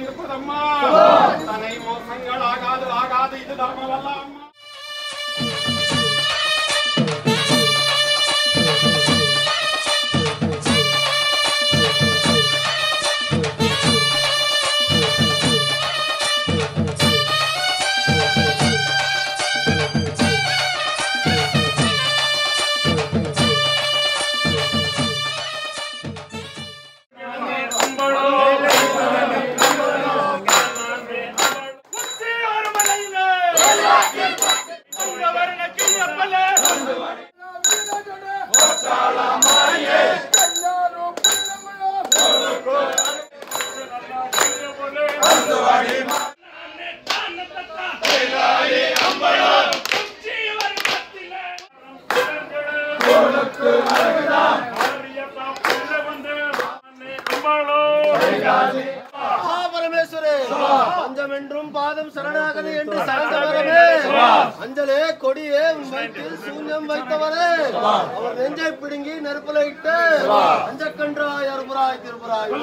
இருப்பதம்மா. தனை மோசங்கள் ஆகாது ஆகாது இது அம்மா. અંબળા என்றும் பாதம் சரணாகது என்று சரணமே அஞ்சலே கொடியே உன் வயிற்றில் சூன்யம் வைத்தவரே. அவர் நெஞ்சை பிடுங்கி நெருப்புல இட்டு அஞ்சக்கன்றாய் அருபுராய் திருபுராய்